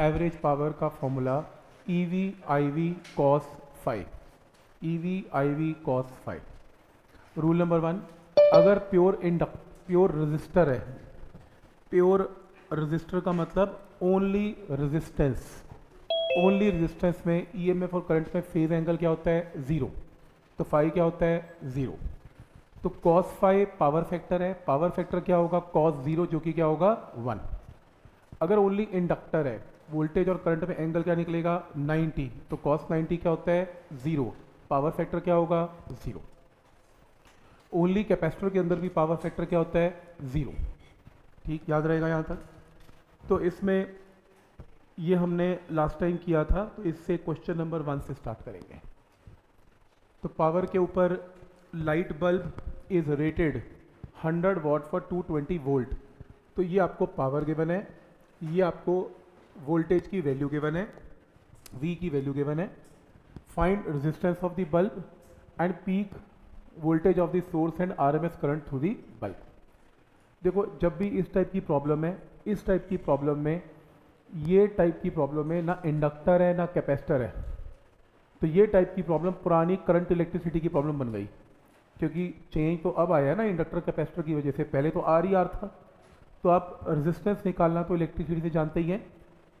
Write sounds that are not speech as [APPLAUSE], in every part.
Average power का formula E V I V cos phi E V I V cos phi rule number one अगर pure induct pure register है pure register का मतलब only resistance only resistance में E M F और current में phase angle क्या होता है? ज़ीरो तो फाइव क्या होता है? ज़ीरो तो कॉस फाइव पावर फैक्टर है. पावर फैक्टर क्या होगा? कॉस ज़ीरो जो कि क्या होगा? वन अगर ओनली इंडक्टर है वोल्टेज और करंट में एंगल क्या निकलेगा? 90 तो कॉस 90 क्या होता है? ज़ीरो। पावर फैक्टर क्या होगा? ज़ीरो। ओनली कैपेसिटर के अंदर भी पावर फैक्टर क्या होता है? ज़ीरो। ठीक, याद रहेगा यहाँ तक? तो इसमें ये हमने लास्ट टाइम किया था तो इससे क्वेश्चन नंबर वन से स्टार्ट करेंगे। तो पावर के ऊपर light bulb is rated 100 watt for 220 volt तो ये आपको पावर गिवन है। ये आपको वोल्टेज की वैल्यू गिवन है वी की वैल्यू गिवन है find resistance of the bulb and peak voltage of the source and RMS current through the bulb देखो, जब भी इस टाइप की प्रॉब्लम है, इस टाइप की प्रॉब्लम में, ये टाइप की प्रॉब्लम में ना इंडक्टर है, ना कैपेसिटर है। तो ये टाइप की प्रॉब्लम पुरानी करंट इलेक्ट्रिसिटी की प्रॉब्लम बन गई। क्योंकि चेंज तो अब आया ना इंडक्टर कैपेसिटर की वजह से। पहले तो आर ही आर था। तो आप रेजिस्टेंस निकालना तो इलेक्ट्रिसिटी से जानते ही हैं।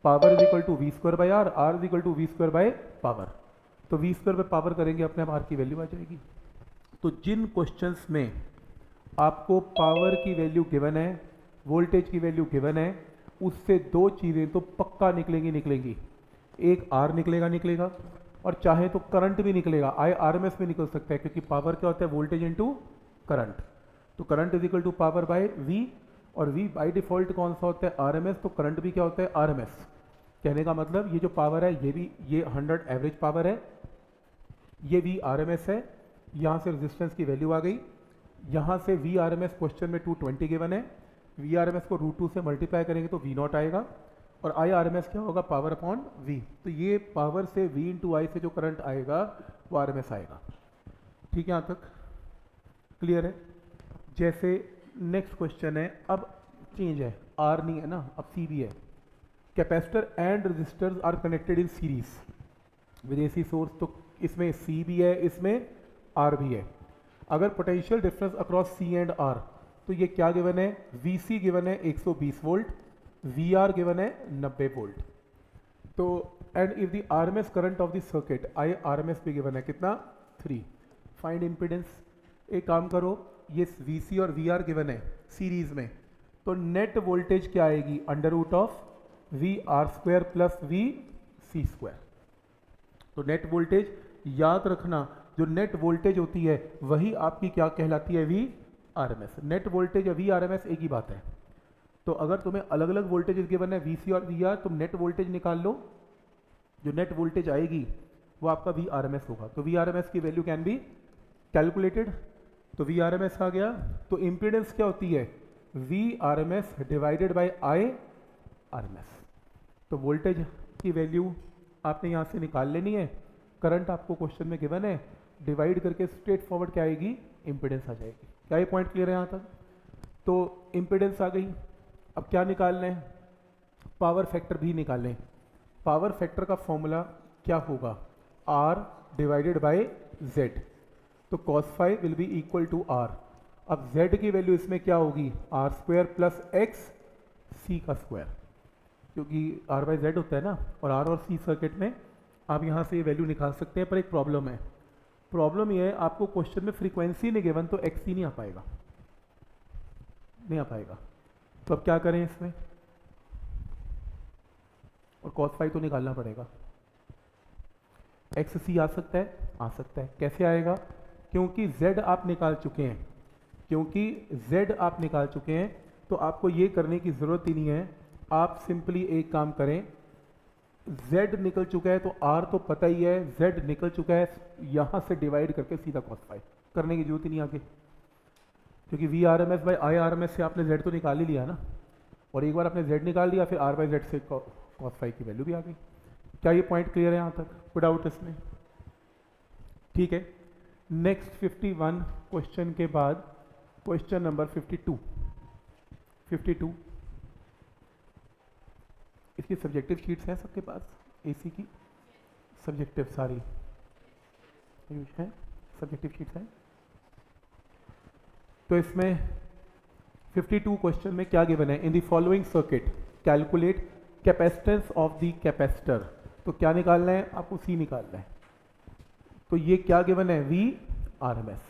Power is equal to V square by R R is equal to V square by power तो वी स्क्वायर बाय पावर करेंगे, अपने आप आर की वैल्यू आ जाएगी। तो जिन क्वेश्चंस में आपको पावर की वैल्यू गिवन है वोल्टेज की वैल्यू गिवन है, उससे दो चीज़ें तो पक्का निकलेंगी निकलेंगी। एक आर निकलेगा निकलेगा, और चाहे तो करंट भी निकलेगा। आई आर एम एस में निकल सकता है, क्योंकि पावर क्या होता है? वोल्टेज इंटू करंट तो current is equal to power by V और वी बाय डिफ़ॉल्ट कौन सा होता है? आर एम एस तो करंट भी क्या होता है? आर एम एस कहने का मतलब ये जो पावर है, ये भी, ये हंड्रेड एवरेज पावर है, ये वी आर एम एस है, यहाँ से रेजिस्टेंस की वैल्यू आ गई, यहाँ से V R M S question में टू ट्वेंटी गिवन है वी आर एम एस को रूट टू से मल्टीप्लाई करेंगे तो वी नॉट आएगा, और आई आर एम एस क्या होगा पावर अपॉन वी तो ये पावर से वी इंटू आई से जो करंट आएगा, वो आर एम एस आएगा। ठीक है, यहाँ तक क्लियर है? जैसे नेक्स्ट क्वेश्चन है, अब चेंज है आर नहीं है ना, अब सी भी है। Capacitor and resistors are connected in series with AC source तो इसमें सी भी है, इसमें आर भी है। अगर potential difference across C and R तो ये क्या गिवन है? वी सी गिवन है 120 वोल्ट वी आर गिवन है 90 वोल्ट तो and if the R M S current of the circuit I R M S भी गिवन है कितना? थ्री फाइंड इम्पिडेंस एक काम करो, ये वी सी और वी आर गिवन है सीरीज़ में। तो नेट वोल्टेज क्या आएगी? Under root of V R square plus V C square तो नेट वोल्टेज याद रखना, जो नेट वोल्टेज होती है, वही आपकी क्या कहलाती है V R M S net voltage या वी आर एम एस एक ही बात है। तो अगर तुम्हें अलग अलग वोल्टेज गिवन है वी सी और वी आर तुम नेट वोल्टेज निकाल लो। जो नेट वोल्टेज आएगी, वो आपका वी आर एम एस होगा। तो वी आर एम एस की वैल्यू कैन बी कैलकुलेटेड तो वी आर एम एस आ गया। तो इम्पिडेंस क्या होती है? V R M S divided by I R M S तो वोल्टेज की वैल्यू आपने यहाँ से निकाल लेनी है। करंट आपको क्वेश्चन में गिवन है। डिवाइड करके स्ट्रेट फॉरवर्ड क्या आएगी? इम्पिडेंस आ जाएगी। क्या ये पॉइंट क्लियर है यहाँ तक? तो इम्पिडेंस आ गई। अब क्या निकालना है? पावर फैक्टर भी निकालें पावर फैक्टर का फॉर्मूला क्या होगा? आर डिवाइडेड बाय जेड तो cos phi will be equal to R अब z की वैल्यू इसमें क्या होगी? R square plus X C का स्क्वायर क्योंकि आर बाई जेड होता है ना, और आर और सी सर्किट में आप यहाँ से वैल्यू निकाल सकते हैं, पर एक प्रॉब्लम है। प्रॉब्लम ये है, आपको क्वेश्चन में फ्रीक्वेंसी नहीं गिवन तो एक्स ही नहीं आ पाएगा। नहीं आ पाएगा। तो अब क्या करें इसमें? और कॉस फाइव तो निकालना पड़ेगा। एक्स सी आ सकता है, आ सकता है। कैसे आएगा? क्योंकि z आप निकाल चुके हैं। क्योंकि z आप निकाल चुके हैं तो आपको ये करने की ज़रूरत ही नहीं है आप सिंपली एक काम करें, z निकल चुका है तो r तो पता ही है, z निकल चुका है, यहाँ से डिवाइड करके सीधा कॉस फाइव करने की ज़रूरत ही नहीं आगे। क्योंकि V R M S by I R M S से आपने z तो निकाल ही लिया ना। और एक बार आपने z निकाल लिया फिर r बाई जेड से कॉस फाइव की वैल्यू भी आ गई। क्या ये पॉइंट क्लियर है यहाँ तक? कोई डाउट इसमें ठीक है। नेक्स्ट 51 क्वेश्चन के बाद क्वेश्चन नंबर 52 52 इसकी सब्जेक्टिव शीट्स हैं सबके पास? एसी की? सब्जेक्टिव सारी हैं? सब्जेक्टिव शीट्स हैं? तो इसमें 52 क्वेश्चन में क्या गिवन है? In the following circuit calculate capacitance of the capacitor तो क्या निकालना है? आपको सी निकालना है। तो ये क्या गिवन है? वी आर एम एस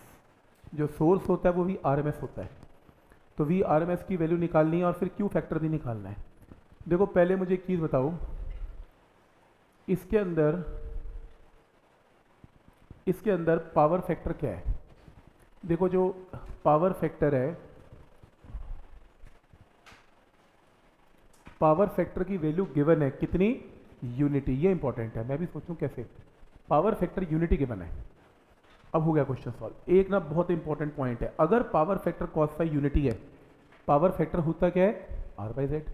जो सोर्स होता है वो वी आर एम एस होता है। तो वी आर एम एस की वैल्यू निकालनी है और फिर क्यू फैक्टर भी निकालना है। देखो, पहले मुझे एक चीज़ बताओ। इसके अंदर इसके अंदर पावर फैक्टर क्या है? देखो, जो पावर फैक्टर है पावर फैक्टर की वैल्यू गिवन है कितनी? यूनिटी ये इंपॉर्टेंट है। मैं भी सोचूं कैसे? पावर फैक्टर यूनिटी गिवन है। अब हो गया क्वेश्चन सॉल्व एक ना बहुत इंपॉर्टेंट पॉइंट है। अगर power factor cos phi unity है पावर फैक्टर होता क्या है? आर बाई जेड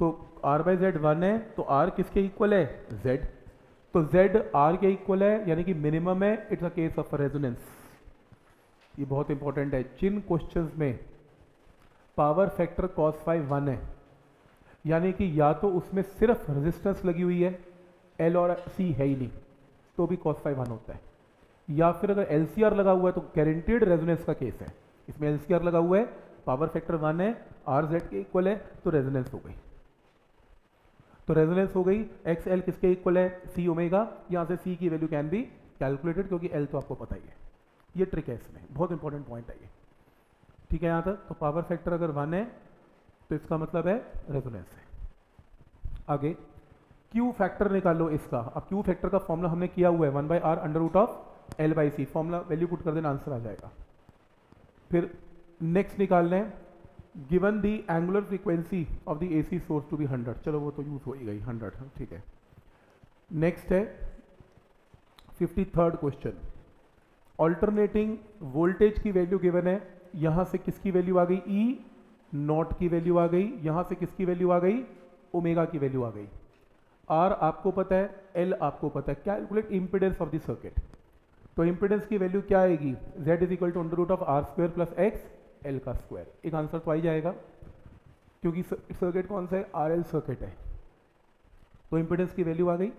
तो आर बाई जेड वन है तो आर किसके इक्वल है? जेड तो जेड आर के इक्वल है, यानी कि मिनिमम है it's a case of resonance ये बहुत इंपॉर्टेंट है। जिन क्वेश्चंस में power factor cos phi one है, यानी कि या तो उसमें सिर्फ़ रेजिस्टेंस लगी हुई है एल और सी है ही नहीं तो भी कॉस फाइव वन होता है। या फिर अगर एल लगा हुआ है तो गारंटेड रेजोनेंस का केस है। इसमें एल लगा हुआ है पावर फैक्टर वन है आर जेड के इक्वल है तो रेजोनेंस हो गई। तो रेजोनेंस हो गई। एक्स एल किसके इक्वल है? सी ओमेगा यहाँ से सी की वैल्यू कैन बी कैलकुलेटेड क्योंकि एल तो आपको पता ही है। ये ट्रिक है इसमें। बहुत इंपॉर्टेंट पॉइंट है ये। ठीक है यहाँ तक? तो पावर फैक्टर अगर वन है तो इसका मतलब है रेजोनेंस है। आगे। क्यू फैक्टर निकालो इसका। अब क्यू फैक्टर का फॉर्मूला हमने किया हुआ है। One by R under root of L by C formula value put कर देना आंसर आ जाएगा। फिर नेक्स्ट निकाल लें given the angular frequency of the AC source to be 100 चलो वो तो यूज़ हो ही गई 100 ठीक है। नेक्स्ट है fifty third question alternating voltage की वैल्यू गिवन है यहाँ से किसकी वैल्यू आ गई? ई e, नॉट की वैल्यू आ गई यहाँ से किसकी वैल्यू आ गई? ओमेगा की वैल्यू आ गई। आर आपको पता है एल आपको पता है। Calculate impedance of the circuit तो इंपिडेंस की वैल्यू क्या आएगी? Z is equal to under root of R square plus X L का स्क्वायर एक आंसर तो आ ही जाएगा, क्योंकि सर्किट कौन सा है? आर एल सर्किट है। तो इंपिडेंस की वैल्यू आ गई।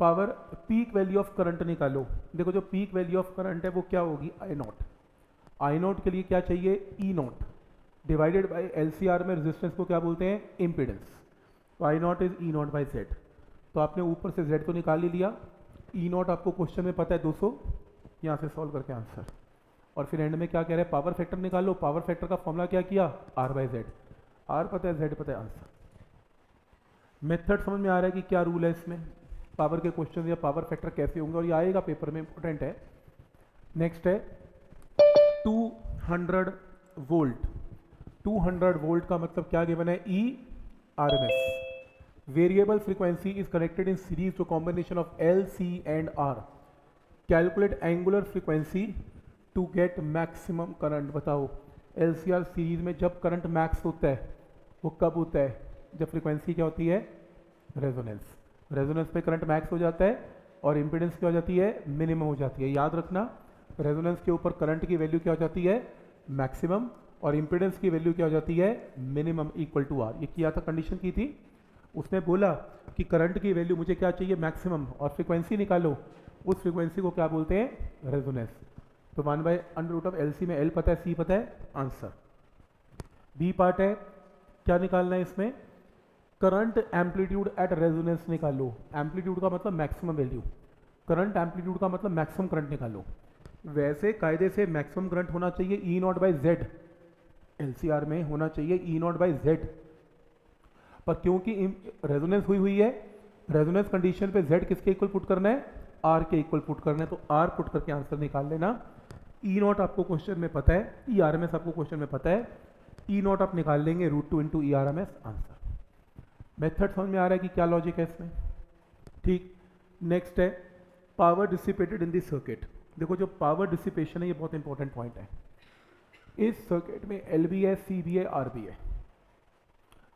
Power peak value of current निकालो। देखो, जो पीक वैल्यू ऑफ़ करंट है, वो क्या होगी? आई नॉट आई नॉट के लिए क्या चाहिए? E not divided by L में रेजिस्टेंस को क्या बोलते हैं? इम्पिडेंस तो I not is E not by Z तो आपने ऊपर से जेड को निकाल ही लिया। ई e नॉट आपको क्वेश्चन में पता है 200 सौ यहाँ से सॉल्व करके आंसर और फिर एंड में क्या कह रहे हैं? पावर फैक्टर निकालो। पावर फैक्टर का फॉर्मूला क्या किया? आर बाई जेड आर पता है जेड पता है आंसर मेथड समझ में आ रहा है कि क्या रूल है इसमें? पावर के क्वेश्चन या पावर फैक्टर कैसे होंगे? और ये आएगा पेपर में इंपॉर्टेंट है। नेक्स्ट है 200 वोल्ट 200 वोल्ट का मतलब क्या गिवन है? E R M S variable frequency is connected in series to combination of L C and R calculate angular frequency to get maximum current बताओ। एलसीआर सीरीज़ में जब current max होता है, वो कब होता है? जब फ्रीक्वेंसी क्या होती है? रेजोनेंस रेजोनेंस पे करंट मैक्स हो जाता है और इम्पिडेंस क्या हो जाती है? मिनिमम हो जाती है। याद रखना रेजोनेंस के ऊपर करंट की वैल्यू क्या हो जाती है? मैक्सिमम और इम्पिडेंस की वैल्यू क्या हो जाती है? मिनिमम इक्वल टू आर ये किया था कंडीशन की थी। उसने बोला कि करंट की वैल्यू मुझे क्या चाहिए? मैक्सिमम और फ्रीक्वेंसी निकालो। उस फ्रीक्वेंसी को क्या बोलते हैं? रेजोनेंस तो one by under root of L C में एल पता है सी पता है? आंसर बी पार्ट है, क्या निकालना है इसमें? करंट एम्पलीट्यूड एट रेजोनेंस निकालो। एम्पलीट्यूड का मतलब मैक्सिमम वैल्यू करंट एम्पलीट्यूड का मतलब मैक्सिमम करंट निकालो। वैसे कायदे से मैक्सिमम करंट होना चाहिए E not by Z L में होना चाहिए ई नॉट बाई जेड पर क्योंकि रेजोनेंस हुई हुई है रेजोनेंस कंडीशन पे जेड किसके इक्वल पुट करना है? आर के इक्वल पुट करना है तो आर पुट करके आंसर निकाल लेना। ई e नॉट आपको क्वेश्चन में पता है ई आर एम एस आपको क्वेश्चन में पता है। ई e नॉट आप निकाल लेंगे root two into E R M S answer method समझ में आ रहा है कि क्या लॉजिक है इसमें? ठीक। नेक्स्ट है power dissipated in this circuit देखो, जो पावर डिसिपेशन है, ये बहुत इंपॉर्टेंट पॉइंट है। इस सर्किट में एल बी है सी बी है आर बी है।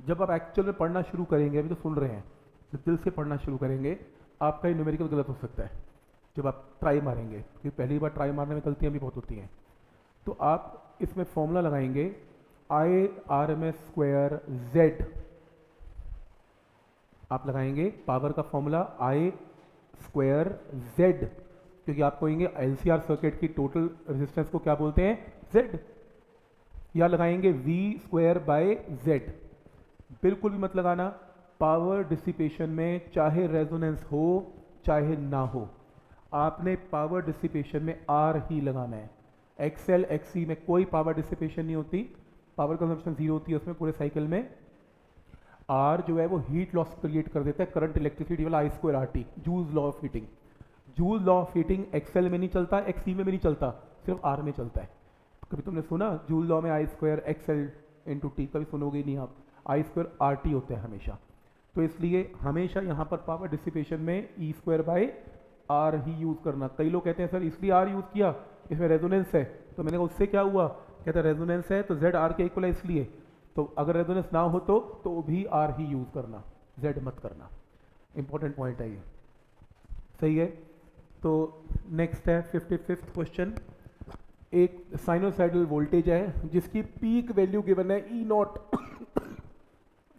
जब आप एक्चुअल में पढ़ना शुरू करेंगे, अभी तो सुन रहे हैं, जब दिल से पढ़ना शुरू करेंगे, आपका ये न्यूमेरिकल गलत हो सकता है। जब आप ट्राई मारेंगे, क्योंकि पहली बार ट्राई मारने में गलतियाँ भी बहुत होती हैं। तो आप इसमें फॉर्मूला लगाएँगे I R M S square Z आप लगाएँगे पावर का फॉर्मूला आई स्क्वायर जेड क्योंकि आप कहेंगे एलसीआर सर्किट की टोटल रेजिस्टेंस को क्या बोलते हैं? जेड या लगाएँगे वी स्क्वायर बाय जेड बिल्कुल भी मत लगाना। पावर डिसिपेशन में चाहे रेजोनेंस हो, चाहे ना हो। आपने पावर डिसिपेशन में आर ही लगाना है। एक्सएल एक्सी में कोई पावर डिसिपेशन नहीं होती। पावर कंजम्पशन ज़ीरो होती है उसमें पूरे साइकिल में। आर जो है वो हीट लॉस क्रिएट कर देता है करंट इलेक्ट्रिसिटी वाला आई square R T Juj law of heating Juj law of heating XL में नहीं चलता एक्सी में भी नहीं चलता, सिर्फ़ आर में चलता है। कभी तुमने सुना जूज लॉ में I square X L into T कभी सुनोगे नहीं आप? आई स्क्वायर आर टी होता है हमेशा। तो इसलिए हमेशा यहाँ पर पावर डिसिपेशन में ई स्क्वायर बाय आर ही यूज़ करना। कई लोग कहते हैं, सर, इसलिए आर यूज़ किया? इसमें रेजोनेंस है। तो मैंने कहा, उससे क्या हुआ? कहते हैं रेजोनेंस है तो जेड आर के इक्वल है इसलिए। तो अगर रेजोनेंस ना हो तो तो भी आर ही यूज़ करना। जेड मत करना। इंपॉर्टेंट पॉइंट है ये। सही है? तो नेक्स्ट है फिफ्टी फिफ्थ क्वेश्चन एक साइनोसाइडल वोल्टेज है, जिसकी पीक वैल्यू गिवन है ई नॉट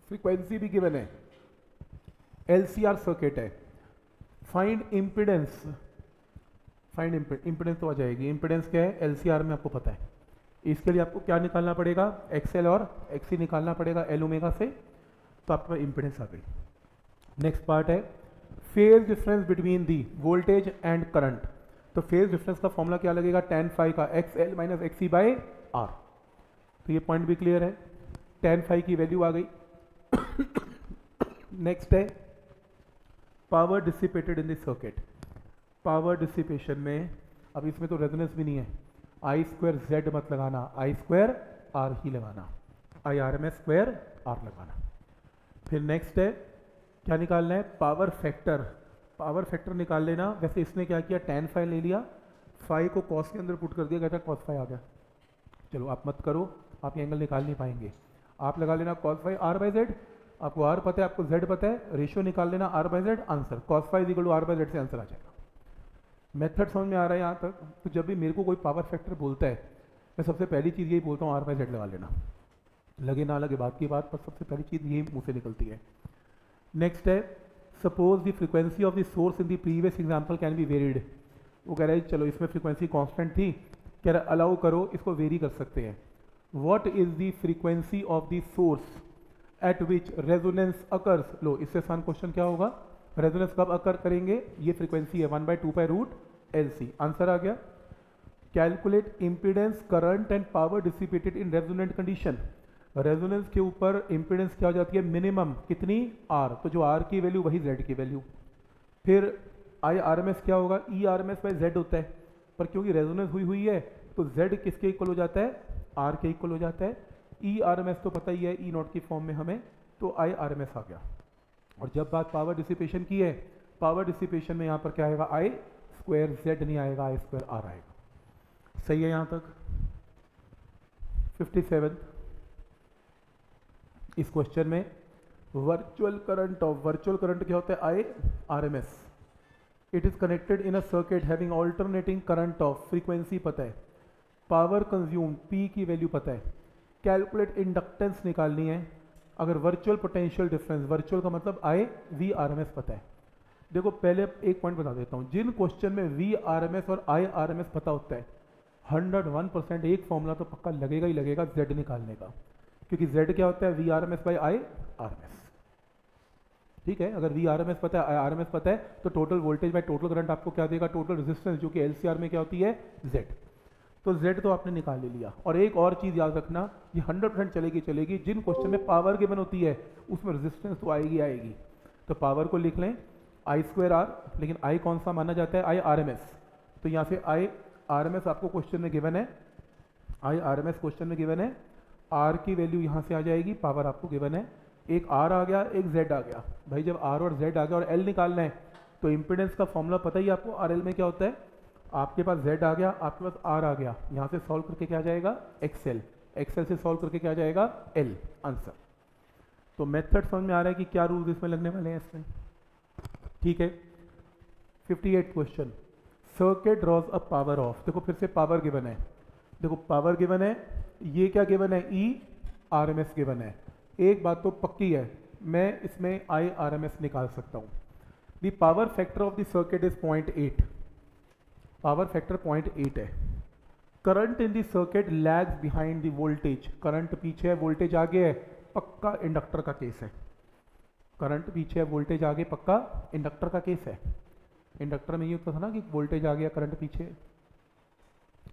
फ्रीक्वेंसी भी गिवन है। एलसीआर सर्किट है। फाइंड इम्पिडेंस फाइंड इम्पिडेंस तो आ जाएगी। इम्पिडेंस क्या है? एलसीआर में आपको पता है। इसके लिए आपको क्या निकालना पड़ेगा? एक्सएल और एक्सी निकालना पड़ेगा एल ओमेगा से। तो आपके पास इम्पिडेंस आ गई। नेक्स्ट पार्ट है। Phase difference between the voltage and current तो फ़ेज़ डिफरेंस का फॉर्मूला क्या लगेगा? टेन फाइव का। X L minus X C by R तो ये पॉइंट भी क्लियर है। टेन फाइव की वैल्यू आ गई। [COUGHS] नेक्स्ट है। Power dissipated in this circuit power dissipation में, अब इसमें तो रेजोनेंस भी नहीं है। आई स्क्वायर जेड मत लगाना। आई स्क्वायर आर ही लगाना। I R M S square R लगाना। फिर नेक्स्ट है, क्या निकालना है? पावर फैक्टर पावर फैक्टर निकाल लेना। वैसे इसने क्या किया? टेन फाइव ले लिया। फाइव को कॉस के अंदर पुट कर दिया। कहता कॉस फाइव आ गया। चलो आप मत करो। आप ये एंगल निकाल नहीं पाएँगे। आप लगा लेना cos phi R by Z आपको आर पता है, आपको जेड पता है रेशियो निकाल लेना R by Z answer cos phi equal to R by Z से आंसर आ जाएगा। मेथड समझ में आ रहा है यहाँ तक? तो जब भी मेरे को कोई पावर फैक्टर बोलता है, मैं सबसे पहली चीज़ यही बोलता हूँ आर बाई जेड लगा लेना। लगे ना लगे बात की बात, पर सबसे पहली चीज़ यही मुँह से निकलती है। नेक्स्ट है suppose the frequency of the source in the previous example can be varied वो कह रहा है, चलो, इसमें फ्रिक्वेंसी कांस्टेंट थी। कह रहा अलाउ करो, इसको वेरी कर सकते हैं। What is the frequency of the source at which resonance occurs लो, इससे आसान क्वेश्चन क्या होगा? रेजोनेंस कब अकर करेंगे? ये फ्रीक्वेंसी है one by two by root L C answer आ गया? Calculate impedance current and power dissipated in resonant condition resonance के ऊपर इम्पिडेंस क्या हो जाती है? मिनिमम कितनी? आर तो जो आर की वैल्यू वही जेड की वैल्यू फिर आई आर एम एस क्या होगा? E R M S by Z होता है. पर क्योंकि रेजोनेंस हुई हुई है तो जेड किसके इक्वल हो जाता है? आर के इक्वल हो जाता है. ई आर एम एस तो पता ही है ई e नॉट की फॉर्म में हमें तो आई आर एम एस आ गया। और जब बात पावर डिसिपेशन की है पावर डिसिपेशन में यहाँ पर क्या आएगा? आई स्क्वायर जेड नहीं आएगा आई स्क्वायर आर आएगा। सही है यहाँ तक? फिफ्टी सेवन इस क्वेश्चन में virtual current of virtual current क्या होता है? I R M S it is connected in a circuit having alternating current of frequency पता है। पावर कंज्यूम पी की वैल्यू पता है। कैलकुलेट इंडक्टेंस निकालनी है। अगर वर्चुअल पोटेंशियल डिफरेंस वर्चुअल का मतलब I V R M S पता है। देखो, पहले एक पॉइंट बता देता हूँ। जिन क्वेश्चन में वी आर एम एस और आई आर एम एस पता होता है हंड्रेड वन परसेंट एक फॉर्मूला तो पक्का लगेगा ही लगेगा जेड निकालने का। क्योंकि जेड क्या होता है? V R M S by I R M S ठीक है? अगर वी आर एम एस पता है आई आर एम एस पता है तो total voltage by total current आपको क्या देगा? टोटल रेजिस्टेंस जो कि एल सी आर में क्या होती है? जेड तो जेड तो आपने निकाल ले लिया। और एक और चीज़ याद रखना, ये हंड्रेड परसेंट चलेगी चलेगी। जिन क्वेश्चन में पावर गिवन होती है, उसमें रेजिस्टेंस तो आएगी आएगी। तो पावर को लिख लें। आई स्क्वायर आर लेकिन आई कौन सा माना जाता है? आई आर एम एस तो यहाँ से आई आर एम एस आपको क्वेश्चन में गिवन है। I R M S question में गिवन है। आर की वैल्यू यहाँ से आ जाएगी पावर आपको गिवन है। एक आर आ गया, एक जेड आ गया। भाई जब आर और जेड आ गया और एल निकालना है तो इम्पिडेंस का फॉर्मूला पता ही आपको? आर एल में क्या होता है? आपके पास जेड आ गया, आपके पास आर आ गया। यहाँ से सॉल्व करके क्या जाएगा? एक्सएल एक्सएल से सॉल्व करके क्या जाएगा? एल आंसर तो मेथड समझ में आ रहा है कि क्या रूल्स इसमें लगने वाले हैं इसमें। ठीक है? 58 question circuit draws a power of देखो, फिर से पावर गिवन है। देखो पावर गिवन है। ये क्या गिवन है? E R M S given है। एक बात तो पक्की है। मैं इसमें आई आर एम एस निकाल सकता हूँ। The power factor of the circuit is point eight power factor point eight है। Current in the circuit lags behind the voltage current पीछे है वोल्टेज आगे है, पक्का इंडक्टर का केस है। करंट पीछे है वोल्टेज आगे, पक्का इंडक्टर का केस है। इंडक्टर में ये होता था ना कि वोल्टेज आ गया करंट पीछे।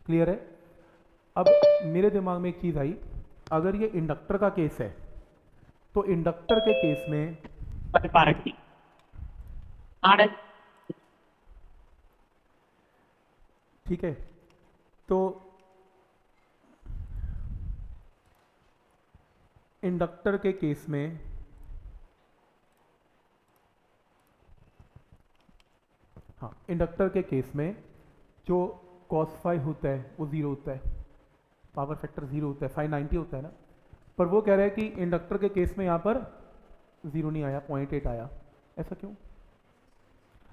क्लियर है? अब मेरे दिमाग में एक चीज़ आई। अगर ये इंडक्टर का केस है तो इंडक्टर के केस में ठीक है? तो इंडक्टर के केस में हाँ इंडक्टर के केस में जो कॉस फाइव होता है, वो ज़ीरो होता है। पावर फैक्टर ज़ीरो होता है फाइव नाइन्टी होता है ना? पर वो कह रहा है कि इंडक्टर के केस में यहाँ पर ज़ीरो नहीं आया पॉइंट एट आया। ऐसा क्यों?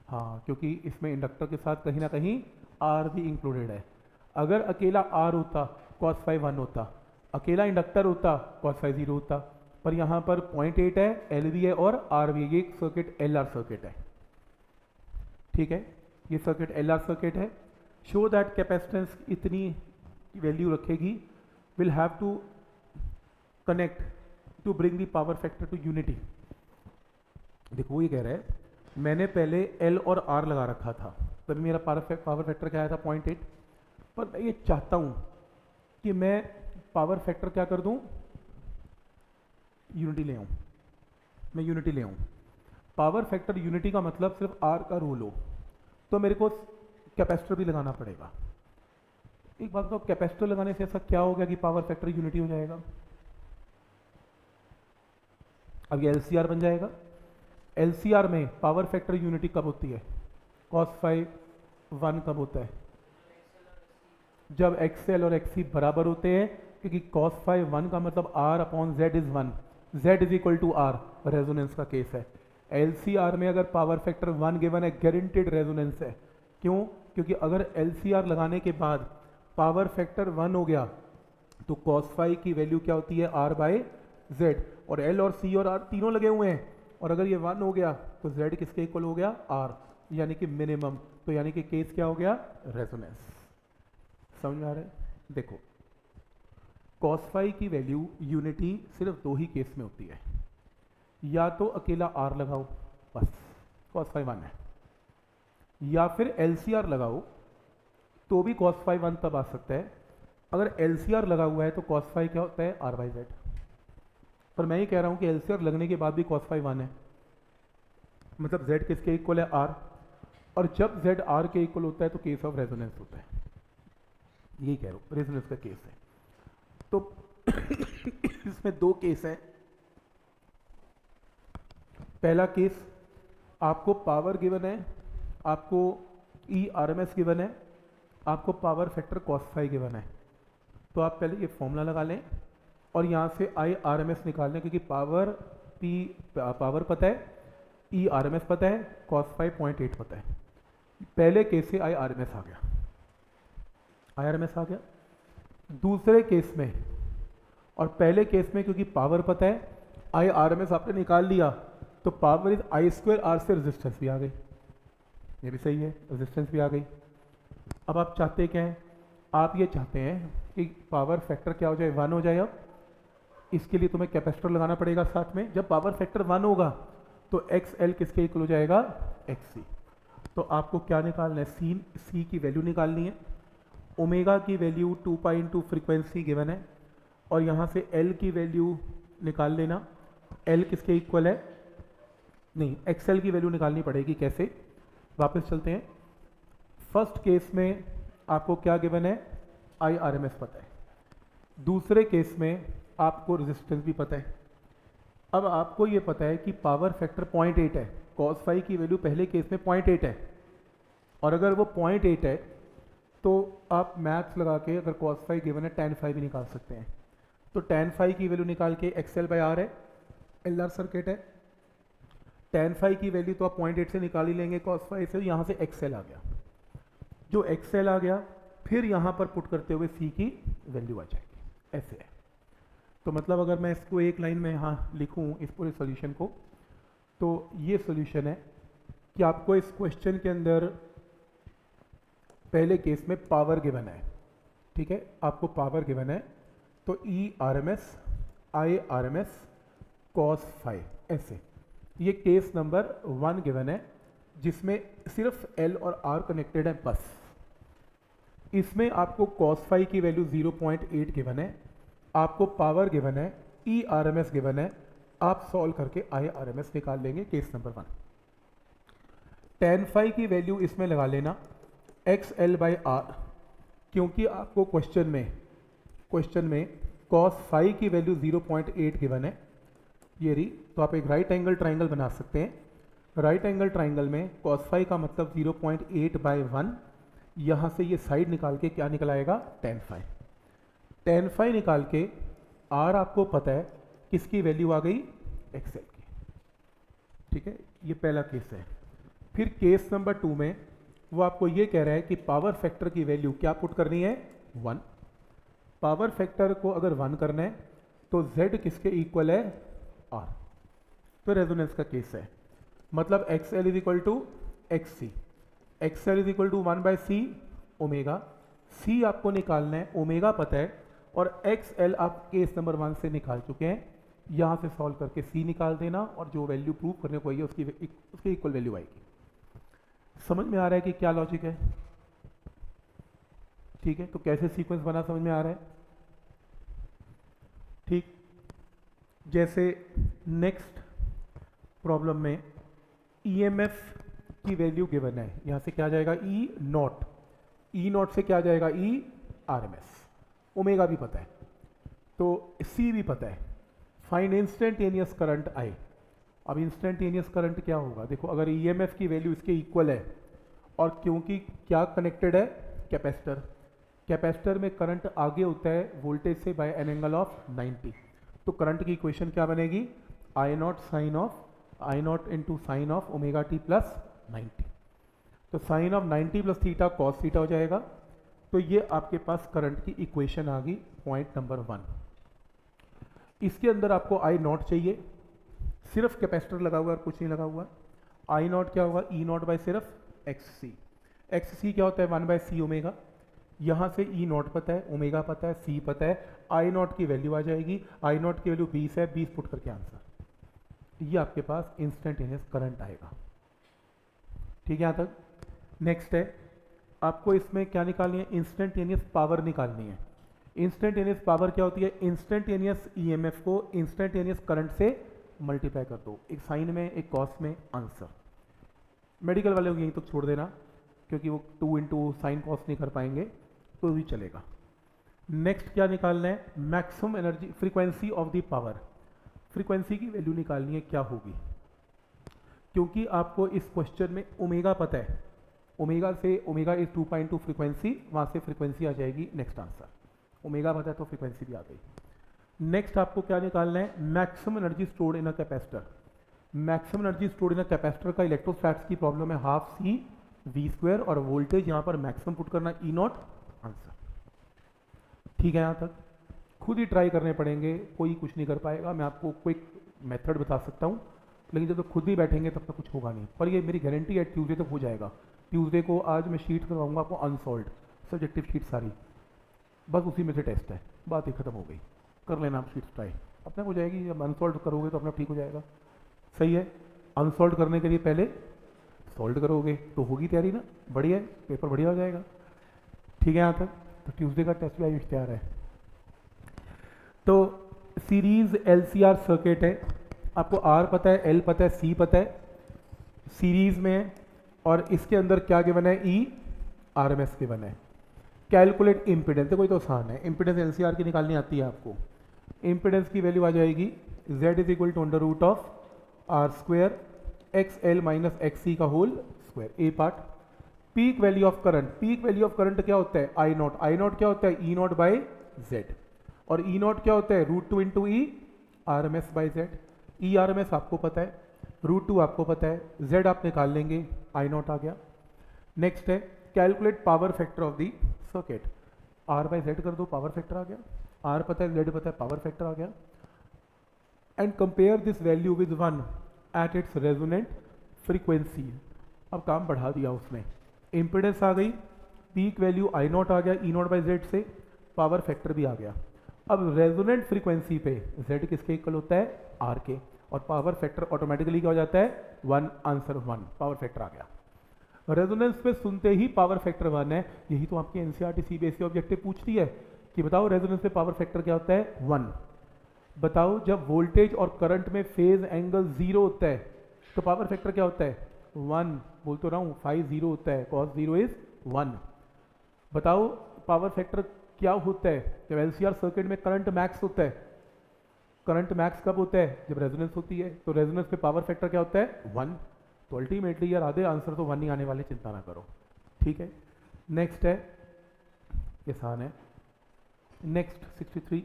हाँ क्योंकि इसमें इंडक्टर के साथ कहीं ना कहीं आर भी इंक्लूडेड है। अगर अकेला आर होता कॉस फाइव वन होता, अकेला इंडक्टर होता कॉस फाइव ज़ीरो होता, पर यहाँ पर पॉइंट एट है एल भी है और आर भी ये सर्किट एल आर सर्किट है। ठीक है? ये सर्किट एल आर सर्किट है। शो दैट कैपेसिटेंस इतनी वैल्यू रखेगी will have to connect to bring the power factor to unity देखो ये कह रहा है मैंने पहले एल और आर लगा रखा था। तभी मेरा पावर पावर फैक्टर क्या आया था? पॉइंट एट पर मैं ये चाहता हूँ कि मैं पावर फैक्टर क्या कर दूँ? यूनिटी ले आऊँ। मैं यूनिटी ले आऊँ। पावर फैक्टर यूनिटी का मतलब सिर्फ़ आर का रूल हो। तो मेरे को कैपेसिटर भी लगाना पड़ेगा। एक बात तो कैपेसिटर लगाने से ऐसा क्या हो गया कि पावर फैक्टर यूनिटी हो जाएगा? अब ये एल बन जाएगा। एलसीआर में पावर फैक्टर यूनिटी कब होती है? कॉस फाइव वन कब होता है? जब एक्सएल और एक्सी बराबर होते हैं, क्योंकि कॉस फाइव वन का मतलब R upon Z is one Z is equal to R resonance का केस है. एलसीआर में अगर पावर फैक्टर वन गिवन है गारंटेड रेजोनेंस है. क्यों? क्योंकि अगर एलसीआर लगाने के बाद पावर फैक्टर वन हो गया तो कॉस फाइव की वैल्यू क्या होती है? आर बाय जेड और एल और सी और आर तीनों लगे हुए हैं. और अगर ये वन हो गया तो जेड किसके इक्वल हो गया? आर यानी कि मिनिमम तो यानी कि केस क्या हो गया? रेजोनेंस समझ में आ रहा है? देखो कॉस फाई की वैल्यू यूनिटी सिर्फ़ दो ही केस में होती है। या तो अकेला आर लगाओ, बस कॉस फाई वन है। या फिर LCR लगाओ तो भी कॉस फाई वन तब आ सकता है। अगर एल लगा हुआ है तो कॉस फाई क्या होता है? आर बाई जेड पर मैं ये कह रहा हूँ कि एलसीआर लगने के बाद भी कॉस फाई वन है। मतलब जेड किसके इक्वल है? आर और जब जेड आर के इक्वल होता है तो केस ऑफ़ रेजोनेंस होता है। यही कह रहा हूँ रेजोनेंस का केस है। तो [COUGHS] इसमें दो केस हैं। पहला केस आपको पावर गिवन है, आपको E R M S given है, आपको power factor cos phi given है। तो आप पहले ये फॉर्मूला लगा लें। और यहाँ से आई आर एम एस निकाल लें क्योंकि पावर पी पावर पता है ई आर एम एस पता है कॉस फाइव पॉइंट एट पता है। पहले केस से आई आर एम एस आ गया। आई आर एम एस आ गया। दूसरे केस में, और पहले केस में क्योंकि पावर पता है आई आर एम एस आपने निकाल लिया तो power is I square R से रेजिस्टेंस भी आ गई। ये भी सही है रेजिस्टेंस भी आ गई। अब आप चाहते क्या हैं? आप ये चाहते हैं कि पावर फैक्टर क्या हो जाए? वन हो जाए अब। इसके लिए तुम्हें कैपेसिटर लगाना पड़ेगा साथ में। जब पावर फैक्टर वन होगा तो एक्स एल किसके इक्वल हो जाएगा? एक्स सी तो आपको क्या निकालना है? सी सी की वैल्यू निकालनी है। ओमेगा की value two pi into frequency given है। और यहाँ से एल की वैल्यू निकाल लेना। एल किसके इक्वल है? नहीं एक्सएल की वैल्यू निकालनी पड़ेगी। कैसे? वापस चलते हैं। फ़र्स्ट केस में आपको क्या गिवन है? आई आर एम एस पता है। दूसरे केस में आपको रेजिस्टेंस भी पता है। अब आपको ये पता है कि पावर फैक्टर पॉइंट एट है। कॉस फाइव की वैल्यू पहले केस में पॉइंट एट है। और अगर वो पॉइंट एट है तो आप मैथ्स लगा के अगर कॉस फाइव गिवन है टेन फाइव भी निकाल सकते हैं। तो टेन फाइव की वैल्यू निकाल के एक्सएल बाई आर है एल आर सर्किट है। टेन फाइव की वैल्यू तो आप पॉइंट एट से निकाल ही लेंगे कॉस फाइव से, यहाँ से एक्सएल आ गया। जो एक्सएल आ गया, फिर यहाँ पर पुट करते हुए सी की वैल्यू आ जाएगी। ऐसे है। तो मतलब अगर मैं इसको एक लाइन में यहाँ लिखूँ, इस पूरे सोल्यूशन को तो ये सोल्यूशन है कि आपको इस क्वेश्चन के अंदर पहले केस में पावर गिवन है। ठीक है? आपको पावर गिवन है तो E R M S I R M S cos phi ऐसे। ये केस नंबर वन गिवन है, जिसमें सिर्फ़ एल और आर कनेक्टेड है बस। इसमें आपको कॉस फाइव की वैल्यू 0.8 गिवन है आपको पावर गिवन है E R M S given है, आप सॉल्व करके आई आर एम एस निकाल लेंगे case number one tan phi की वैल्यू इसमें लगा लेना एक्स एल बाई आर क्योंकि आपको क्वेश्चन में क्वेश्चन में कॉस फाइव की वैल्यू 0.8 गिवन है, ये रही तो आप एक राइट एंगल ट्राइंगल बना सकते हैं। राइट एंगल ट्राइंगल में कॉस फाइव का मतलब 0.8 पॉइंट एट बाई वन यहाँ से ये साइड निकाल के क्या निकल आएगा? टेन फाइव टेन फाइव निकाल के आर आपको पता है किसकी वैल्यू आ गई? एक्सेल की। ठीक है? ये पहला केस है। फिर केस नंबर टू में वो आपको ये कह रहा है कि पावर फैक्टर की वैल्यू क्या पुट करनी है? वन पावर फैक्टर को अगर वन करना है तो z किसके इक्वल है? R. तो रेजोनेंस का केस है। मतलब X L is equal to X C X L is equal to one by C omega C आपको निकालना है ओमेगा पता है। और एक्स एल आप केस नंबर वन से निकाल चुके हैं। यहाँ से सॉल्व करके सी निकाल देना और जो वैल्यू प्रूव करने को आई है, उसकी उसके इक्वल वैल्यू आएगी। समझ में आ रहा है कि क्या लॉजिक है? ठीक है तो कैसे सीक्वेंस बना समझ में आ रहा है? ठीक, जैसे नेक्स्ट प्रॉब्लम में ईएमएफ की वैल्यू गिवन है। यहाँ से क्या जाएगा? ई नॉट ई नॉट से क्या जाएगा? E R M S omega भी पता है। तो सी भी पता है। फाइन इंस्टेंटेनियस करंट आई अब इंस्टेंटेनियस करंट क्या होगा? देखो, अगर ईएमएफ की वैल्यू इसके इक्वल है, और क्योंकि क्या कनेक्टेड है? कैपेसिटर कैपेसिटर में करंट आगे होता है वोल्टेज से बाय एन एंगल ऑफ़ 90 तो करंट की इक्वेशन क्या बनेगी? I naught sine of I naught into sine of omega T plus ninety तो sine of 90 plus theta cos theta हो जाएगा। तो ये आपके पास करंट की इक्वेशन आ गई पॉइंट नंबर वन इसके अंदर आपको आई नॉट चाहिए। सिर्फ़ कैपेसिटर लगा हुआ और कुछ नहीं लगा हुआ आई नॉट क्या होगा? ई नॉट बाय सिर्फ़ एक्स सी एक्स सी क्या होता है? वन बाय सी ओमेगा यहाँ से ई नॉट पता है ओमेगा पता है सी पता है। आई नॉट की वैल्यू आ जाएगी। आई नॉट की वैल्यू बीस है, बीस पुट करके आंसर ये आपके पास इंस्टेंटेनियस करंट आएगा। ठीक है यहाँ तक? नेक्स्ट है। आपको इसमें क्या निकालनी है? इंस्टेंटेनियस पावर निकालनी है। इंस्टेंटेनियस पावर क्या होती है? इंस्टेंटेनियस ईएमएफ को इंस्टेंटेनियस करंट से मल्टीप्लाई कर दो। एक साइन में, एक कॉस में आंसर मेडिकल वाले को यहीं तक तो छोड़ देना, क्योंकि वो टू इंटू साइन कॉस नहीं कर पाएँगे तो भी चलेगा। नेक्स्ट क्या निकालना है? Maximum energy frequency of the power frequency की वैल्यू निकालनी है, क्या होगी? क्योंकि आपको इस क्वेश्चन में ओमेगा पता है। ओमेगा से omega is two point two frequency, वहाँ से फ्रीक्वेंसी आ जाएगी नेक्स्ट आंसर। ओमेगा पता है तो फ्रीक्वेंसी भी आ गई। नेक्स्ट आपको क्या निकालना है? Maximum energy stored in a capacitor. Maximum energy stored in a capacitor का इलेक्ट्रोस्टैट्स की प्रॉब्लम है हाफ़ सी, वी स्क्वायर और वोल्टेज यहाँ पर मैक्सिमम पुट करना ई नॉट आंसर। ठीक है, यहाँ तक। खुद ही ट्राई करने पड़ेंगे, कोई कुछ नहीं कर पाएगा। मैं आपको क्विक मेथड बता सकता हूँ, लेकिन जब तक तो खुद ही बैठेंगे तब तक कुछ होगा नहीं। पर ये मेरी गारंटी है ट्यूजडे तक हो जाएगा। ट्यूजडे को आज मैं शीट करवाऊँगा आपको अनसॉल्व सब्जेक्टिव शीट सारी। बस उसी में से टेस्ट है। बात ही खत्म हो गई। कर लेना आप शीट ट्राई अपने हो जाएगी। जब अनसॉल्व करोगे तो अपना ठीक हो जाएगा। सही है। अनसॉल्व करने के लिए पहले सॉल्व करोगे तो होगी तैयारी ना। बढ़िया है। पेपर बढ़िया हो जाएगा। ठीक है यहाँ तक। तो ट्यूसडे का टेस्ट भी तैयार है। तो सीरीज़ एलसीआर सर्किट है। आपको आर पता है एल पता है सी पता है। सीरीज़ में और इसके अंदर क्या गिवन है? E R M S given है। कैलकुलेट इम्पिडेंस कोई तो आसान है। इम्पिडेंस एल की निकालनी आती है आपको। इम्पिडेंस की वैल्यू आ जाएगी z is equal to under root of R square X L minus X C का whole square A part peak value of current peak value of current क्या होता है? आई नॉट आई नॉट क्या होता है? ई नॉट बाई जेड और ई e not क्या होता है? Root two into E R M S by Z E R M S आपको पता है। रूट टू आपको पता है जेड आप निकाल लेंगे आई नॉट आ गया। नेक्स्ट है calculate power factor of the circuit R by Z कर दो पावर फैक्टर आ गया। आर पता है जेड पता है पावर फैक्टर आ गया। And compare this value with one at its resonant frequency अब काम बढ़ा दिया उसने। इम्पिडेंस आ गई पीक वैल्यू आई नॉट आ गया ई नॉट बाई जेड से पावर फैक्टर भी आ गया। अब रेजोनेंट फ्रीक्वेंसी पे जेड किसके इक्वल होता है? आर के। और पावर फैक्टर ऑटोमेटिकली क्या हो जाता है? One answer one power factor आ गया. रेजोनेंस पे सुनते ही पावर फैक्टर वन है. यही तो आपकी एनसीआरटी सीबीएसई ऑब्जेक्टिव पूछती है कि बताओ रेजोनेंस पे पावर फैक्टर क्या होता है? वन बताओ जब वोल्टेज और करंट में फ़ेज़ एंगल ज़ीरो होता है तो पावर फैक्टर क्या होता है? वन बोल तो रहा हूँ फाइव ज़ीरो होता है. कॉस ज़ीरो इज़ वन बताओ पावर फैक्टर क्या होता है? जब एलसीआर सर्किट में करंट मैक्स होता है करंट मैक्स कब होता है? जब रेजोनेंस होती है तो रेजोनेंस पे पावर फैक्टर क्या होता है? वन तो अल्टीमेटली यार आधे आंसर तो वन ही आने वाले, चिंता ना करो। ठीक है? नेक्स्ट है। किसान है। नेक्स्ट सिक्सटी थ्री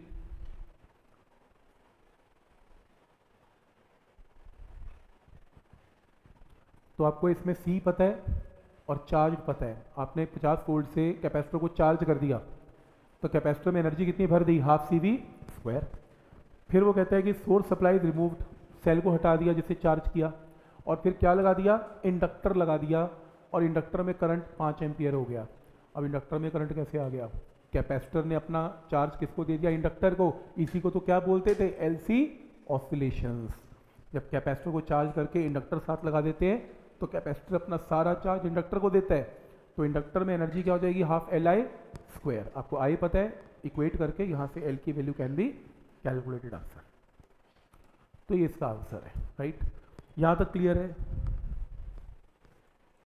तो आपको इसमें सी पता है और चार्ज पता है। आपने 50 वोल्ट से कैपेसिटर को चार्ज कर दिया। तो कैपेसिटर में एनर्जी कितनी भर दी? हाफ़ सी वी स्क्वायर फिर वो कहता है कि सोर्स सप्लाई रिमूव्ड सेल को हटा दिया जिसे चार्ज किया, और फिर क्या लगा दिया? इंडक्टर लगा दिया, और इंडक्टर में करंट पाँच एम्पियर हो गया। अब इंडक्टर में करंट कैसे आ गया? कैपेसिटर ने अपना चार्ज किसको दे दिया? इंडक्टर को। इसी को तो क्या बोलते थे? एल सी ऑसिलेशंस जब कैपेसिटर को चार्ज करके इंडक्टर साथ लगा देते हैं तो कैपेसिटर अपना सारा चार्ज इंडक्टर को देता है। तो इंडक्टर में एनर्जी क्या हो जाएगी? हाफ़ एल आई स्क्वायर आपको आई पता है इक्वेट करके यहाँ से एल की value can be calculated answer तो ये इसका आंसर है राइट यहाँ तक क्लियर है?